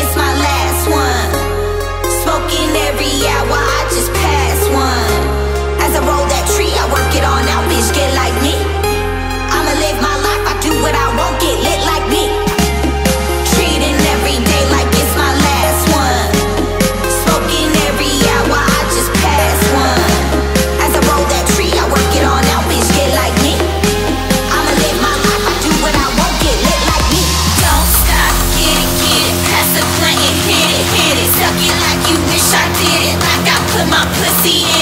it's my pussy